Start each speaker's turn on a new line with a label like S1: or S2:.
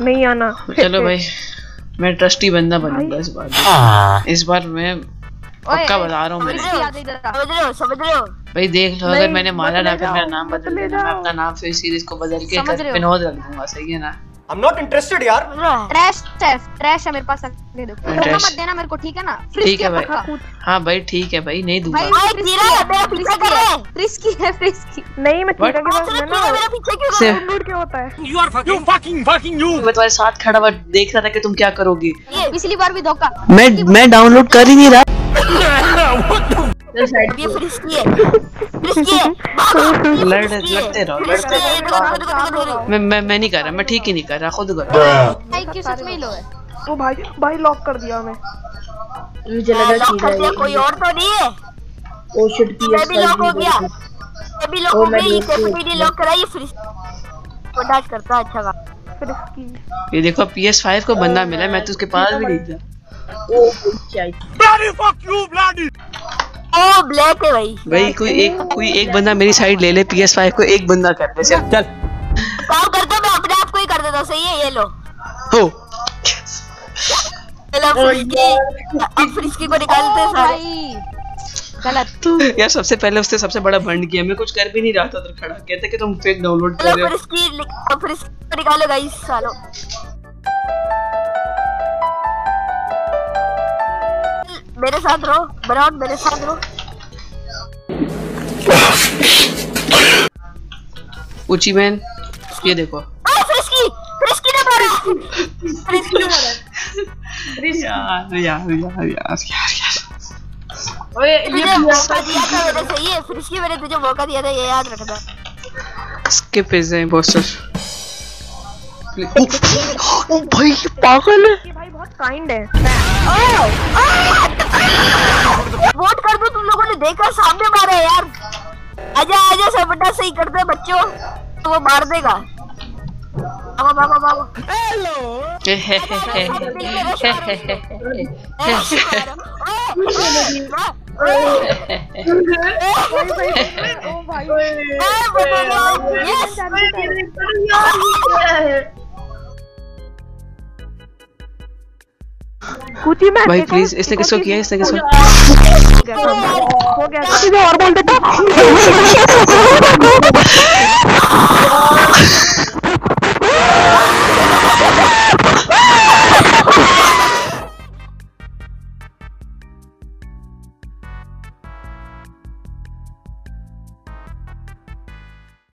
S1: नहीं आना।
S2: चलो भाई मैं ट्रस्टी बंदा बनूँगा इस बार इस बार मैं पक्का बता रहा हूँ मैंने
S3: हो हो हो
S2: भाई देख लो अगर मैंने मारा ना फिर मेरा नाम बदल देना मैं अपना नाम फिर सीरीज़ को बदल के
S3: हो?
S2: विनोद रख दूँगा सही है ना?
S4: I'm not interested यार।
S3: हो
S5: ट्रैश है ट्रैश है मेरे पास दे दो।
S2: ट्रैश।
S5: मत देना मेरे को ठीक है ना?
S2: ठीक है भाई। हाँ भाई ठीक है भाई नहीं दूँगा।
S5: भाई फ्रिस्की है,
S3: है,
S5: है,
S3: रहा है।
S5: फ्रिस्की है फ्रिस्की
S1: नहीं मैं? के पास ना
S3: पीछे क्यों
S1: क्या होता है।
S2: मैं तुम्हारे साथ खड़ा हुआ देख रहा था कि तुम क्या करोगे।
S3: ये
S5: पिछली बार भी धोखा।
S2: मैं मैं डाउनलोड कर ही नहीं रहा।
S3: ये फ्रिस्की है। फ्रिस्की है।
S2: लड़ लड़ते लड़ते
S3: है।
S2: मैं मैं मैं नहीं कर रहा मैं ठीक ही नहीं कर रहा खुद कर।
S5: भाई क्यों सच में लो है।
S1: ओ भाई भाई लॉक कर दिया मैं
S3: कर दिया कोई और तो नहीं है।
S6: ओ शिट पी
S3: मैं भी लॉक हो गया। मैं भी लॉक हो गई ये कैपेसिटी लॉक कराई फ्रिस्की को डाच करता अच्छा का
S1: फ्रिस्की
S2: ये देखो PS5 को बंदा मिला मैं तो उसके पास भी नहीं था
S6: ओ चाय
S3: ओ ब्लैक है भाई।
S2: भाई कोई एक कोई एक बंदा मेरी साइड ले ले PS5 को एक बंदा कर ले चल। चल।
S3: काम करता मैं अपने आप को ही कर देता हूँ, सही है ये लो।
S2: हो।
S3: चलो फ्रिस्की अब फ्रिस्की को निकालते हैं सारे।
S5: भाई। गलत
S2: यार सबसे पहले उसने सबसे बड़ा बंड किया। मैं कुछ कर भी नहीं रहा था उधर खड़ा। कहते कि तुम फेक डाउनलोड कर रहे हो।
S3: अब फ्रिस्की को निकालो गाइस सालो मेरे साथ रहो बराबर मेरे साथ रहो।
S2: ऊँची मैन ये देखो।
S3: फ्रिस्की फ्रिस्की ने मारा। फ्रिस्की ने मारा।
S2: यार यार यार यार यार। यार
S3: तुझे मौका दिया था सही है फ्रिस्की मैंने तुझे मौका दिया था ये याद रखना
S2: स्किप इज़ द इम्पोस्टर ओ भाई ये पागल है
S1: ये भाई बहुत काइंड है
S3: वोट कर दो तुम लोगों ने देखा सामने मारा है यार आजा आजा सब बड़ा सही करते हैं बच्चों तो वो मार देगा बाबा बाबा बाबा
S1: ओ भाई कुची मैं
S2: भाई प्लीज़ इसने किसको किया इसने किसको
S1: हो गया हो गया और बोल देता